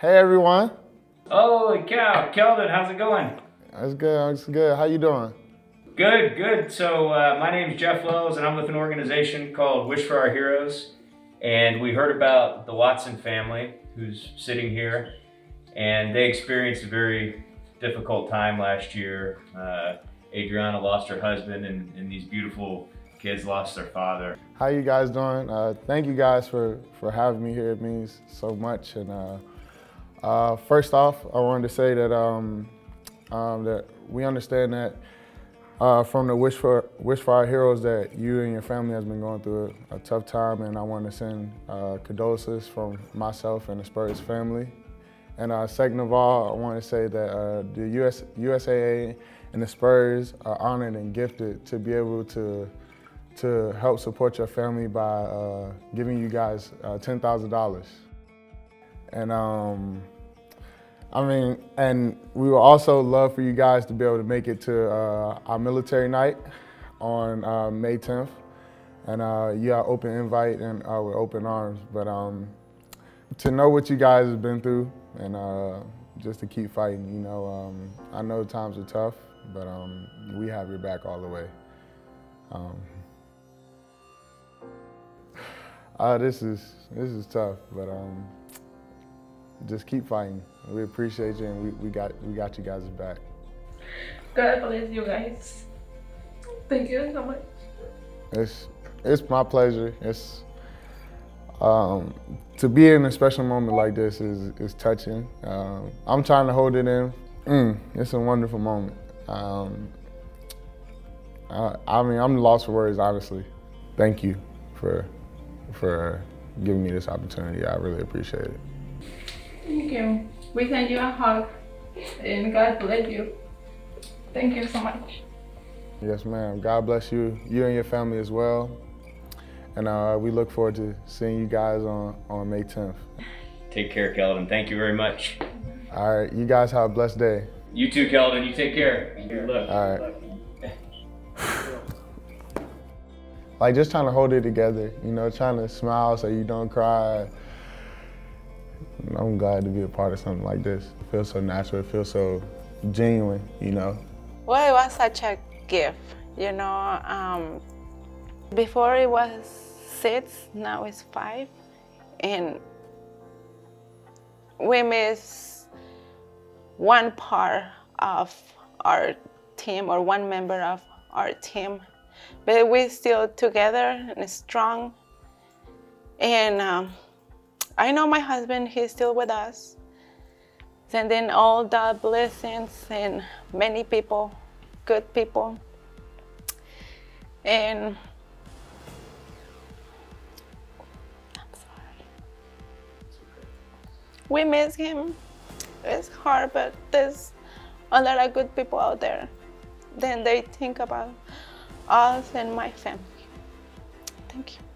Hey everyone. Holy cow, Keldon, how's it going? That's good. That's good. How you doing? Good, good. So uh, my name is Jeff Wells, and I'm with an organization called Wish for Our Heroes. And we heard about the Watson family, who's sitting here, and they experienced a very difficult time last year. Uh, Adrianna lost her husband, and, and, these beautiful kids lost their father. How you guys doing? Uh, thank you guys for for having me here. It means so much. And uh, first off, I wanted to say that um, um, that we understand that uh, from the Wish for Wish for Our Heroes that you and your family has been going through a, a tough time, and I want to send uh, condolences from myself and the Spurs family. And uh, second of all, I want to say that uh, the US, USAA and the Spurs are honored and gifted to be able to to help support your family by uh, giving you guys uh, $10,000. And um, I mean, and we would also love for you guys to be able to make it to uh, our military night on uh, May 10th. And uh, you open invite and uh, with open arms. But um, to know what you guys have been through and uh, just to keep fighting, you know, um, I know times are tough, but um, we have your back all the way. Um, uh, this is this is tough, but um, just keep fighting. We appreciate you, and we, we got we got you guys back. God bless you guys. Thank you so much. It's it's my pleasure. It's um, to be in a special moment like this is is touching. Um, I'm trying to hold it in. Mm, it's a wonderful moment. Um, I, I mean, I'm lost for words, honestly. Thank you for for giving me this opportunity. I really appreciate it. Thank you. We send you a hug and God bless you. Thank you so much. Yes, ma'am. God bless you, you and your family as well. And uh, we look forward to seeing you guys on, on May 10th. Take care, Keldon. Thank you very much. All right. You guys have a blessed day. You too, Keldon. You take care. Good luck. All right. like just trying to hold it together, you know, trying to smile so you don't cry. I'm glad to be a part of something like this. It feels so natural, it feels so genuine, you know. Well, it was such a gift, you know. Um, before it was six, now it's five. And we miss one part of our team or one member of our team. But we're still together and strong. And um, I know my husband, he's still with us. Sending all the blessings and many people, good people. And I'm sorry. We miss him. It's hard, but there's a lot of good people out there. Then they think about us and my family. Thank you.